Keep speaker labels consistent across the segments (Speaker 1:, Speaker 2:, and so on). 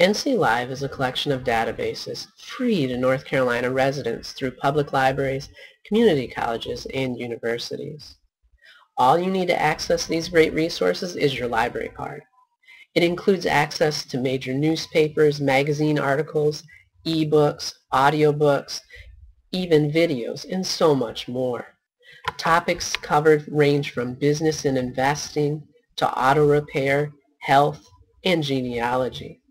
Speaker 1: NC Live is a collection of databases free to North Carolina residents through public libraries, community colleges, and universities. All you need to access these great resources is your library card. It includes access to major newspapers, magazine articles, ebooks, audiobooks, even videos, and so much more. Topics covered range from business and investing to auto repair, health, and genealogy.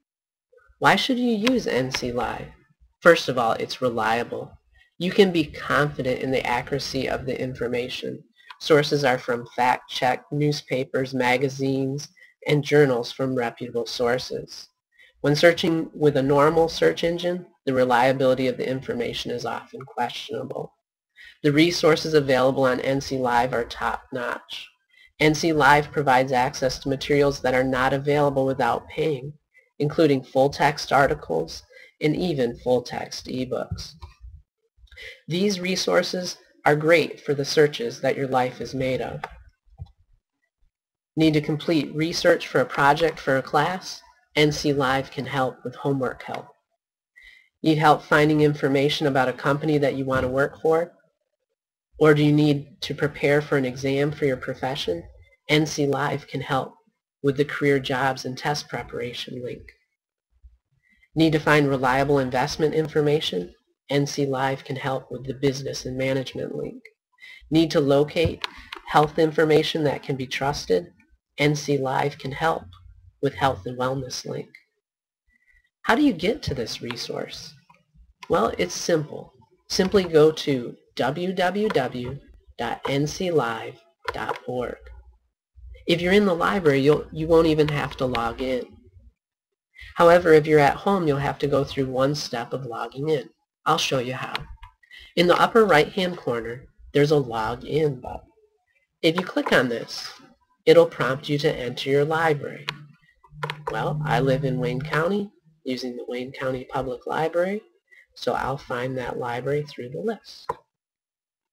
Speaker 1: Why should you use NC Live? First of all, it's reliable. You can be confident in the accuracy of the information. Sources are from fact-checked newspapers, magazines, and journals from reputable sources. When searching with a normal search engine, the reliability of the information is often questionable. The resources available on NC Live are top-notch. NC Live provides access to materials that are not available without paying including full-text articles and even full-text ebooks. These resources are great for the searches that your life is made of. Need to complete research for a project for a class? NC Live can help with homework help. Need help finding information about a company that you want to work for? Or do you need to prepare for an exam for your profession? NC Live can help with the Career Jobs and Test Preparation link. Need to find reliable investment information? NC Live can help with the Business and Management link. Need to locate health information that can be trusted? NC Live can help with Health and Wellness link. How do you get to this resource? Well, it's simple. Simply go to www.nclive.org. If you're in the library, you'll, you won't even have to log in. However, if you're at home, you'll have to go through one step of logging in. I'll show you how. In the upper right-hand corner, there's a Log In button. If you click on this, it'll prompt you to enter your library. Well, I live in Wayne County using the Wayne County Public Library, so I'll find that library through the list.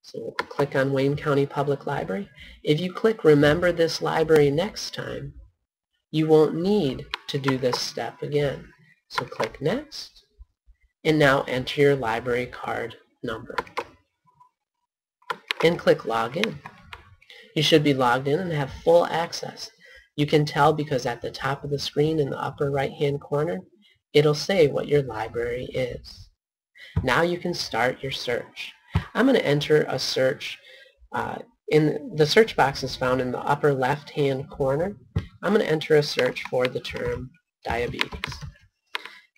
Speaker 1: So we'll click on Wayne County Public Library. If you click Remember this library next time, you won't need to do this step again. So click Next, and now enter your library card number. And click Login. You should be logged in and have full access. You can tell because at the top of the screen in the upper right-hand corner, it'll say what your library is. Now you can start your search. I'm going to enter a search. Uh, in the search box is found in the upper left-hand corner. I'm going to enter a search for the term diabetes.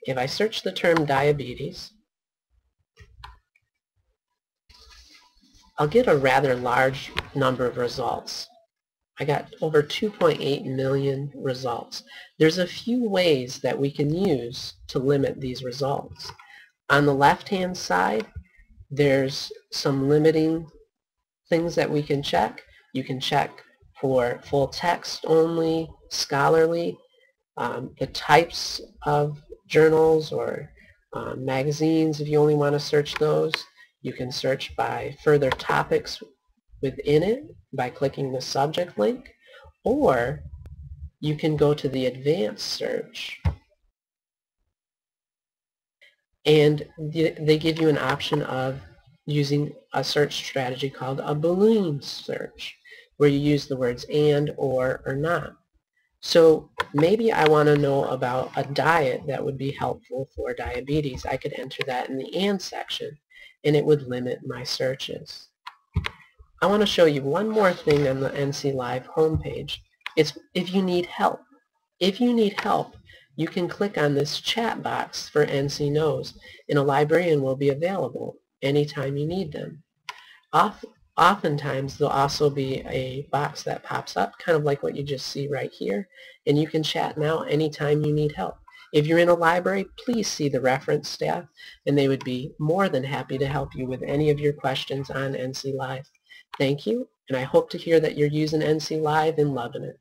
Speaker 1: If I search the term diabetes, I'll get a rather large number of results. I got over 2.8 million results. There's a few ways that we can use to limit these results. On the left-hand side, there's some limiting things that we can check. You can check for full text only, scholarly, um, the types of journals or um, magazines if you only want to search those. You can search by further topics within it by clicking the subject link or you can go to the advanced search and they give you an option of using a search strategy called a Boolean search, where you use the words and, or, or not. So maybe I want to know about a diet that would be helpful for diabetes. I could enter that in the and section, and it would limit my searches. I want to show you one more thing on the NC Live homepage. It's if you need help. If you need help, you can click on this chat box for NC Knows, and a librarian will be available anytime you need them. oftentimes, there'll also be a box that pops up, kind of like what you just see right here, and you can chat now anytime you need help. If you're in a library, please see the reference staff, and they would be more than happy to help you with any of your questions on NC Live. Thank you, and I hope to hear that you're using NC Live and loving it.